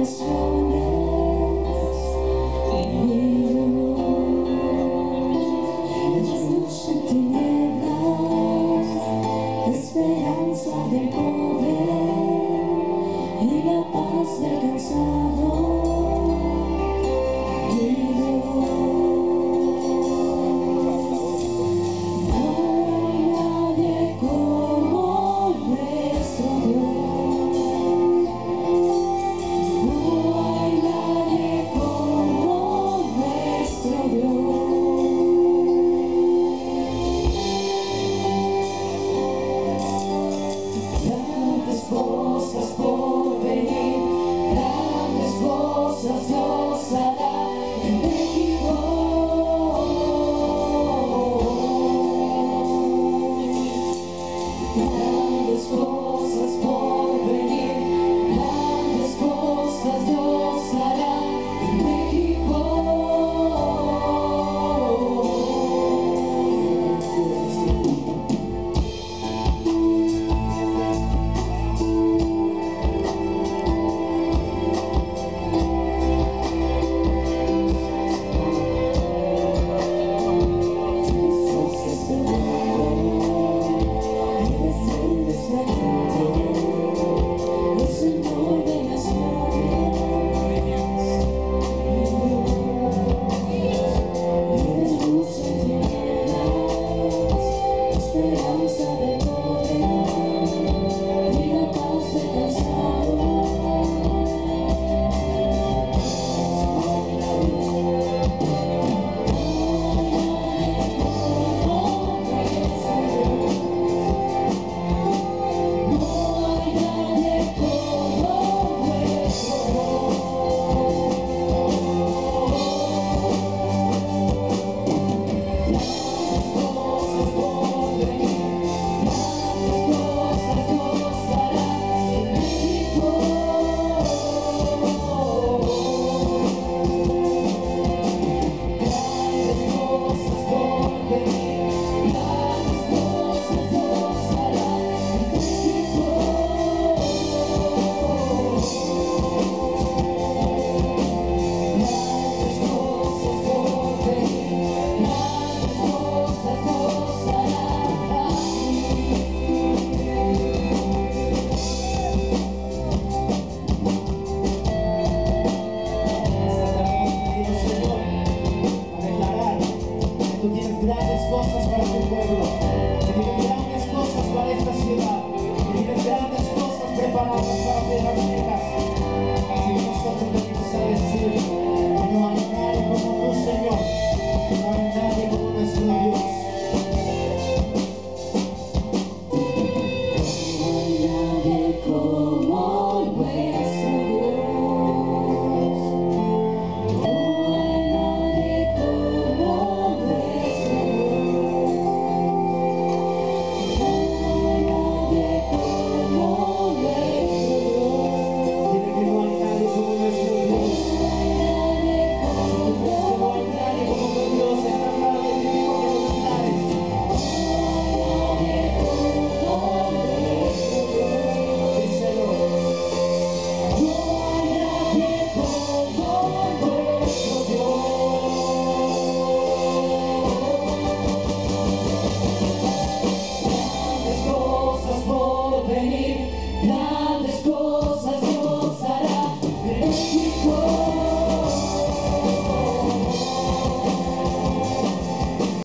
this moment. tú tienes grandes cosas para tu pueblo, y tienes grandes cosas para esta ciudad.